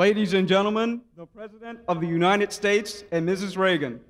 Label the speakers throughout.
Speaker 1: Ladies and gentlemen, the President of the United States and Mrs. Reagan.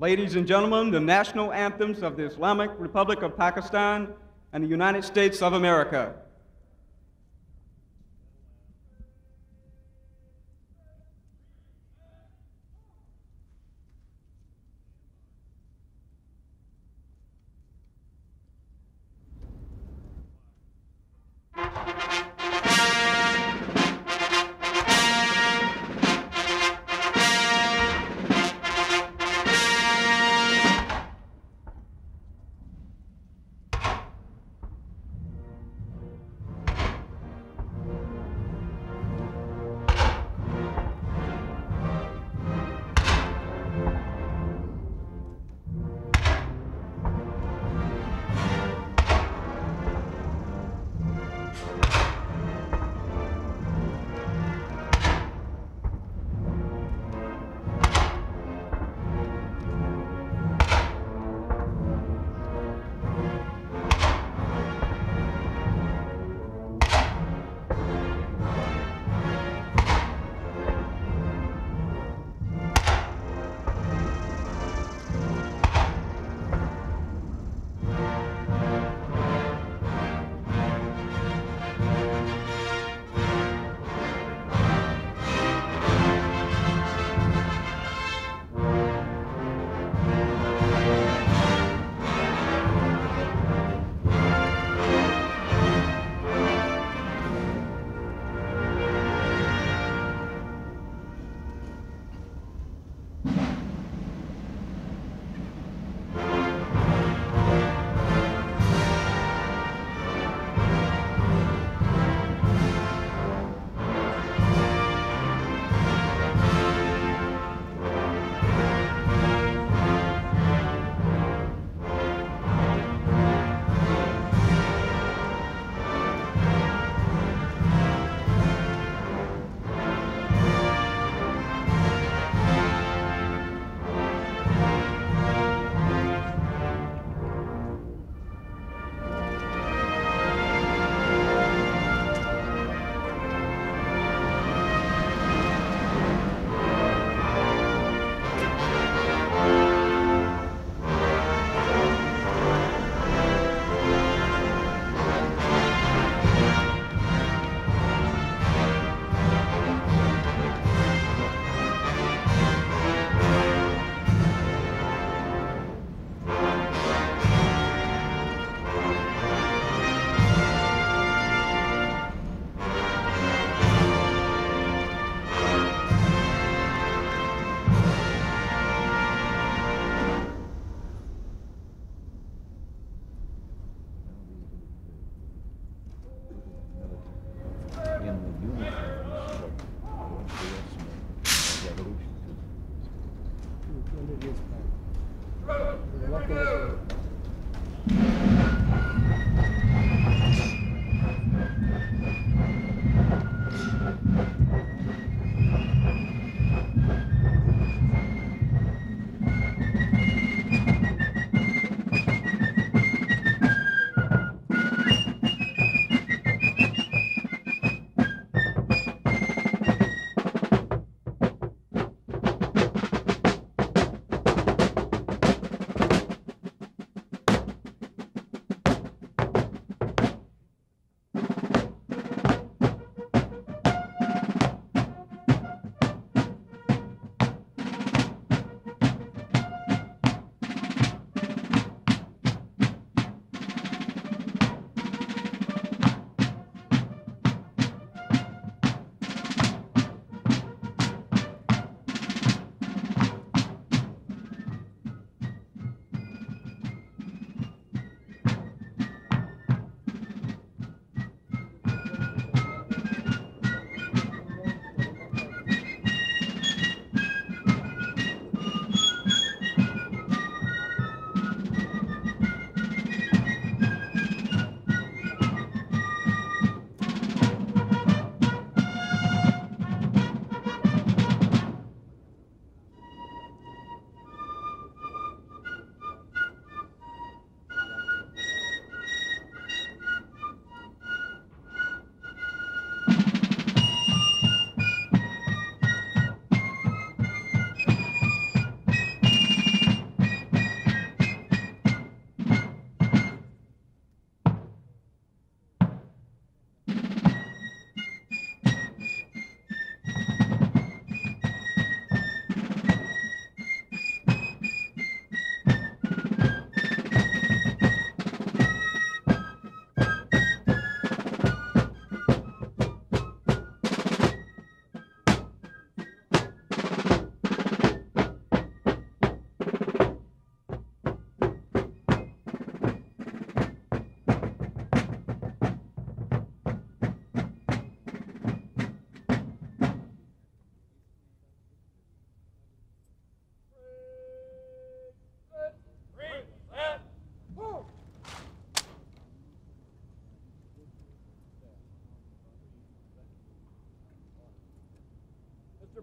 Speaker 1: Ladies and gentlemen, the national anthems of the Islamic Republic of Pakistan and the United States of America.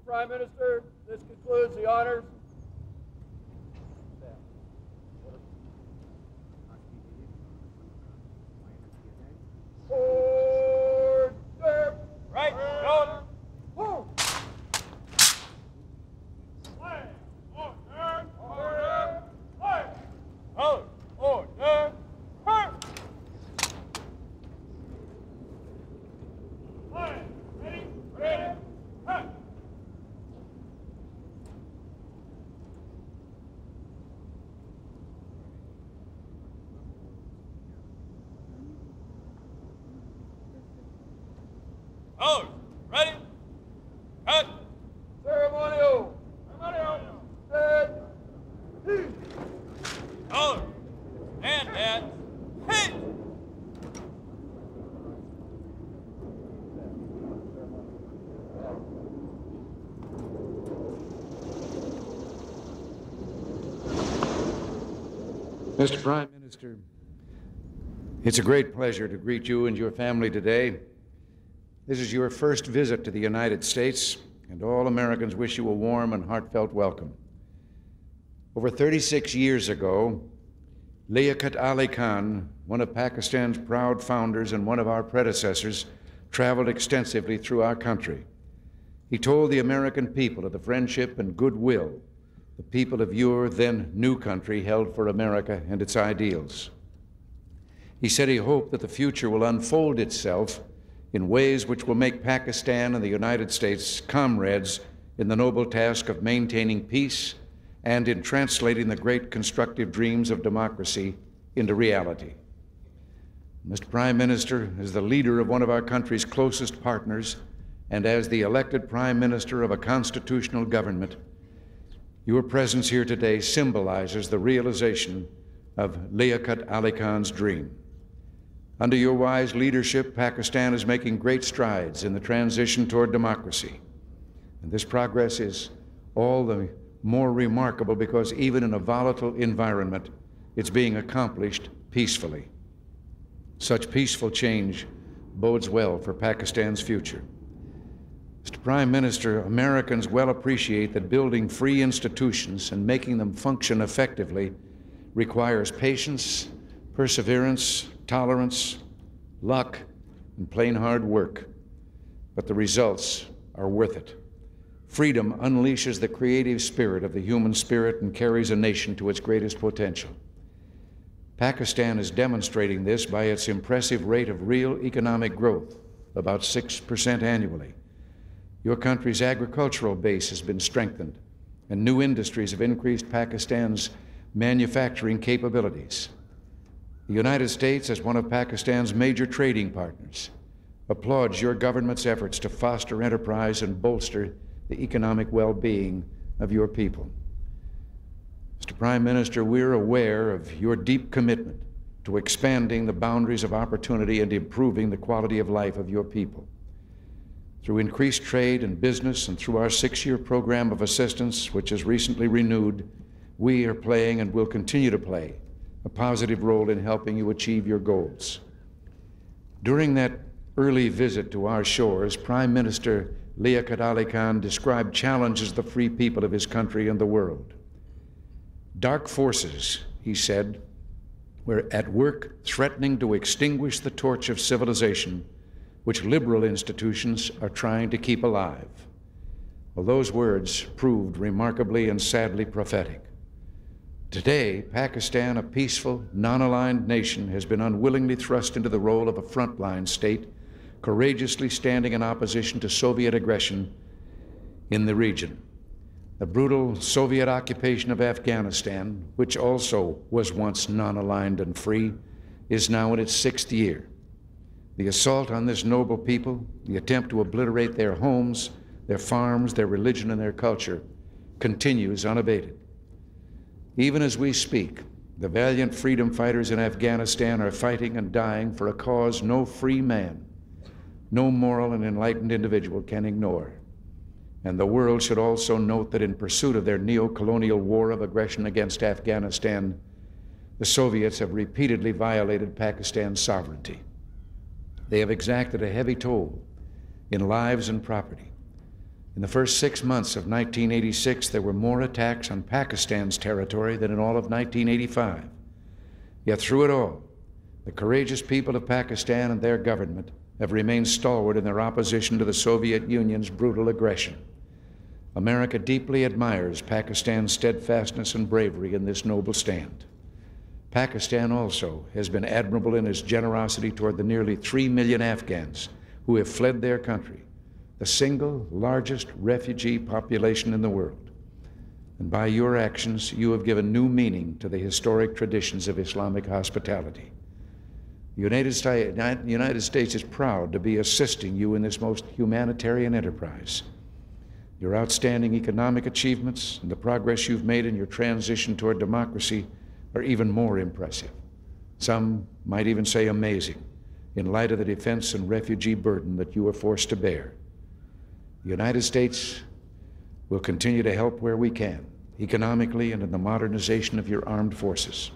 Speaker 2: Prime Minister, this concludes the honors.
Speaker 3: Mr. Prime Minister, it's a great pleasure to greet you and your family today. This is your first visit to the United States, and all Americans wish you a warm and heartfelt welcome. Over 36 years ago, Liaquat Ali Khan, one of Pakistan's proud founders and one of our predecessors, traveled extensively through our country. He told the American people of the friendship and goodwill the people of your then new country held for America and its ideals. He said he hoped that the future will unfold itself in ways which will make Pakistan and the United States comrades in the noble task of maintaining peace and in translating the great constructive dreams of democracy into reality. Mr. Prime Minister, as the leader of one of our country's closest partners and as the elected Prime Minister of a constitutional government, your presence here today symbolizes the realization of Liaquat Ali Khan's dream. Under your wise leadership, Pakistan is making great strides in the transition toward democracy. And this progress is all the more remarkable because even in a volatile environment, it's being accomplished peacefully. Such peaceful change bodes well for Pakistan's future. Mr. Prime Minister, Americans well appreciate that building free institutions and making them function effectively requires patience, perseverance, tolerance, luck, and plain hard work. But the results are worth it. Freedom unleashes the creative spirit of the human spirit and carries a nation to its greatest potential. Pakistan is demonstrating this by its impressive rate of real economic growth, about 6% annually. Your country's agricultural base has been strengthened, and new industries have increased Pakistan's manufacturing capabilities. The United States, as one of Pakistan's major trading partners, applauds your government's efforts to foster enterprise and bolster the economic well being of your people. Mr. Prime Minister, we're aware of your deep commitment to expanding the boundaries of opportunity and improving the quality of life of your people. Through increased trade and business and through our six year program of assistance, which is recently renewed, we are playing and will continue to play a positive role in helping you achieve your goals. During that early visit to our shores, Prime Minister Liaquat Ali Khan described challenges the free people of his country and the world. Dark forces, he said, were at work threatening to extinguish the torch of civilization which liberal institutions are trying to keep alive. Well, those words proved remarkably and sadly prophetic. Today, Pakistan, a peaceful, non aligned nation, has been unwillingly thrust into the role of a frontline state, courageously standing in opposition to Soviet aggression in the region. The brutal Soviet occupation of Afghanistan, which also was once non aligned and free, is now in its sixth year. The assault on this noble people, the attempt to obliterate their homes, their farms, their religion, and their culture, continues unabated. Even as we speak, the valiant freedom fighters in Afghanistan are fighting and dying for a cause no free man, no moral and enlightened individual can ignore. And the world should also note that in pursuit of their neo colonial war of aggression against Afghanistan, the Soviets have repeatedly violated Pakistan's sovereignty. They have exacted a heavy toll in lives and property. In the first six months of 1986, there were more attacks on Pakistan's territory than in all of 1985. Yet through it all, the courageous people of Pakistan and their government have remained stalwart in their opposition to the Soviet Union's brutal aggression. America deeply admires Pakistan's steadfastness and bravery in this noble stand. Pakistan also has been admirable in its generosity toward the nearly three million Afghans who have fled their country, the single largest refugee population in the world. And by your actions, you have given new meaning to the historic traditions of Islamic hospitality. The United, United States is proud to be assisting you in this most humanitarian enterprise. Your outstanding economic achievements and the progress you've made in your transition toward democracy are even more impressive. Some might even say amazing, in light of the defense and refugee burden that you are forced to bear. The United States will continue to help where we can, economically and in the modernization of your armed forces.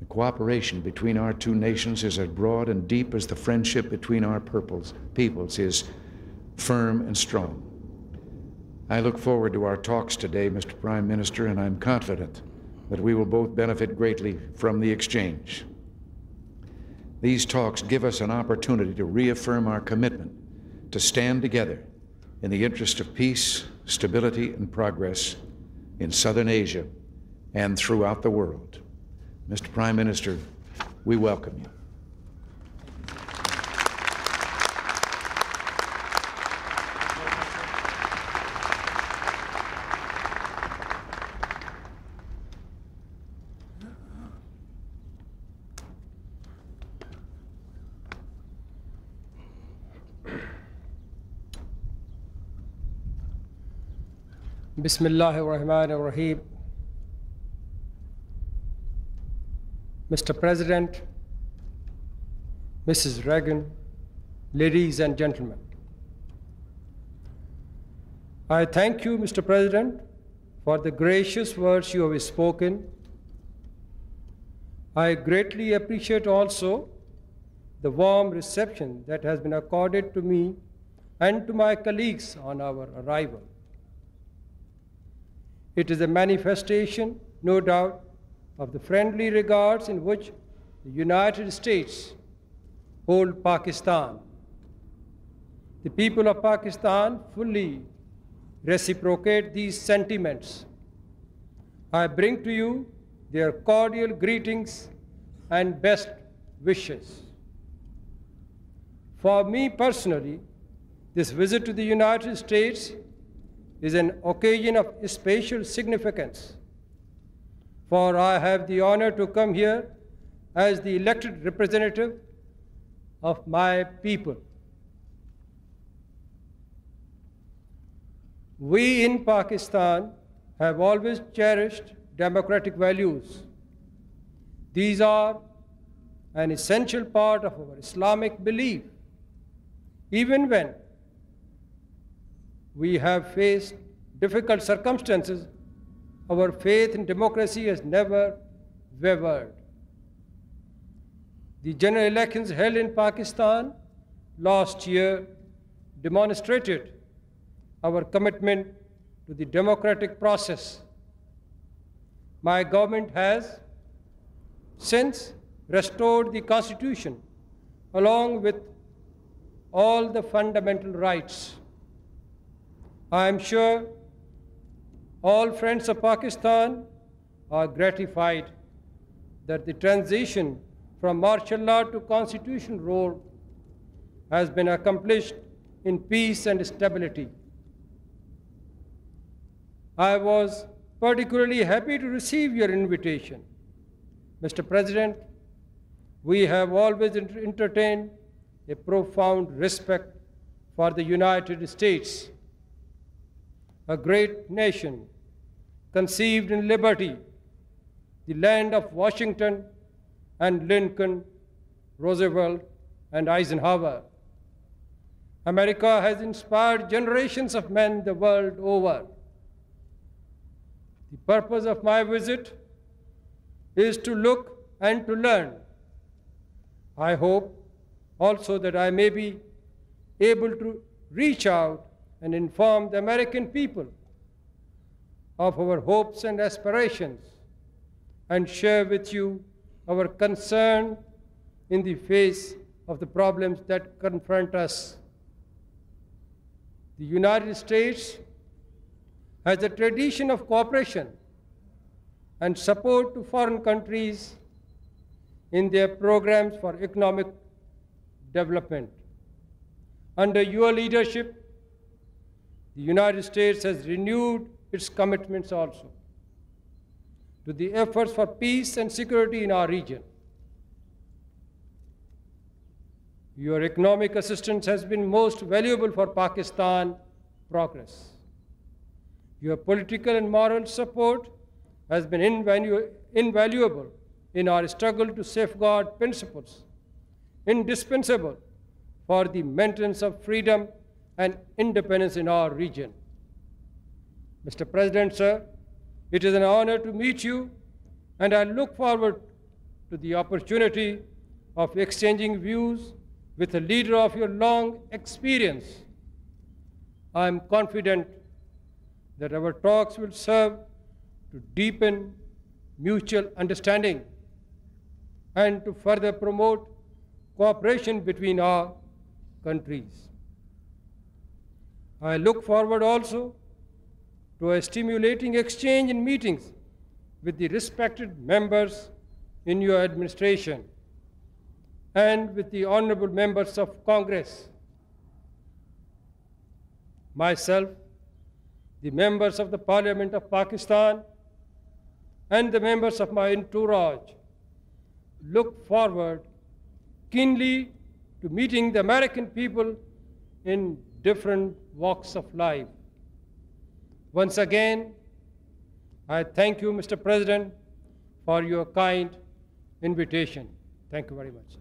Speaker 3: The cooperation between our two nations is as broad and deep as the friendship between our purples, peoples is firm and strong. I look forward to our talks today, Mr. Prime Minister, and I'm confident that we will both benefit greatly from the exchange. These talks give us an opportunity to reaffirm our commitment to stand together in the interest of peace, stability, and progress in Southern Asia and throughout the world. Mr. Prime Minister, we welcome you.
Speaker 4: بسم الله الرحمن الرحيم Mr. President, Mrs. Reagan, ladies and gentlemen. I thank you, Mr. President, for the gracious words you have spoken. I greatly appreciate also the warm reception that has been accorded to me and to my colleagues on our arrival. It is a manifestation, no doubt, of the friendly regards in which the United States hold Pakistan. The people of Pakistan fully reciprocate these sentiments. I bring to you their cordial greetings and best wishes. For me personally, this visit to the United States is an occasion of special significance, for I have the honor to come here as the elected representative of my people. We in Pakistan have always cherished democratic values. These are an essential part of our Islamic belief, even when we have faced difficult circumstances, our faith in democracy has never wavered. The general elections held in Pakistan last year demonstrated our commitment to the democratic process. My government has since restored the Constitution along with all the fundamental rights I am sure all friends of Pakistan are gratified that the transition from martial law to constitutional rule has been accomplished in peace and stability. I was particularly happy to receive your invitation. Mr. President, we have always entertained a profound respect for the United States a great nation conceived in liberty, the land of Washington and Lincoln, Roosevelt, and Eisenhower. America has inspired generations of men the world over. The purpose of my visit is to look and to learn. I hope also that I may be able to reach out and inform the American people of our hopes and aspirations and share with you our concern in the face of the problems that confront us. The United States has a tradition of cooperation and support to foreign countries in their programs for economic development. Under your leadership, the United States has renewed its commitments also to the efforts for peace and security in our region. Your economic assistance has been most valuable for Pakistan progress. Your political and moral support has been invalu- invaluable in our struggle to safeguard principles indispensable for the maintenance of freedom and independence in our region. Mr. President, sir, it is an honor to meet you, and I look forward to the opportunity of exchanging views with a leader of your long experience. I am confident that our talks will serve to deepen mutual understanding and to further promote cooperation between our countries. I look forward also to a stimulating exchange in meetings with the respected members in your administration and with the honorable members of Congress. Myself, the members of the Parliament of Pakistan, and the members of my entourage look forward keenly to meeting the American people in different walks of life. Once again, I thank you, Mr. President, for your kind invitation. Thank you very much.